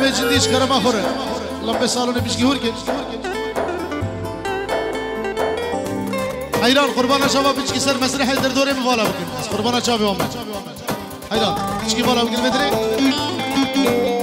لمبه جندیش کرم آخره لمبه سالونه پیش گهور کن حیران قربان شما پیش کی سر مسرح در دوره موالا بکن قربان شما بیوام حیران پیش کی بالا بکن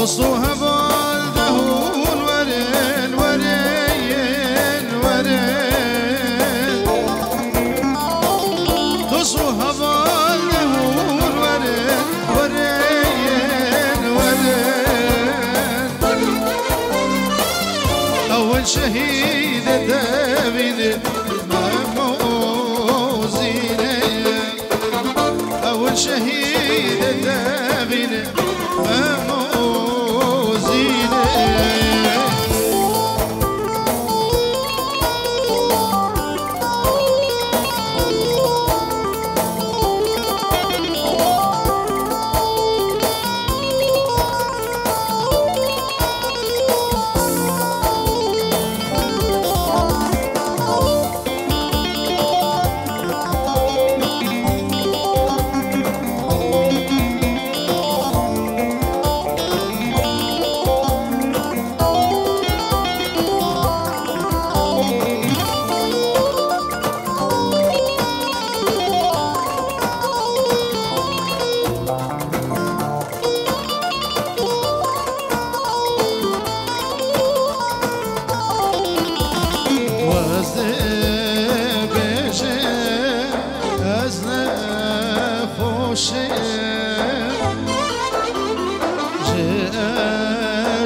Dostu hava 是你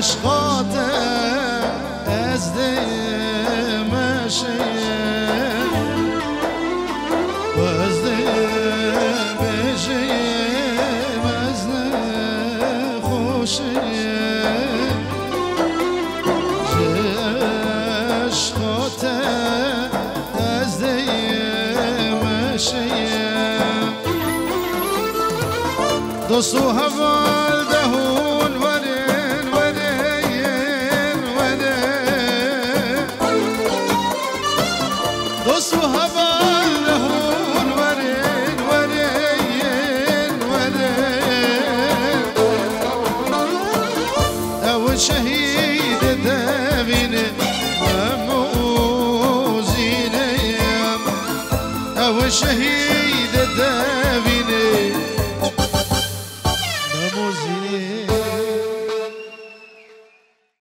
aşka tezdim eşeğim Özdim eşeğim ezdi hoşeğim Aşka tezdim eşeğim Dostu شهيد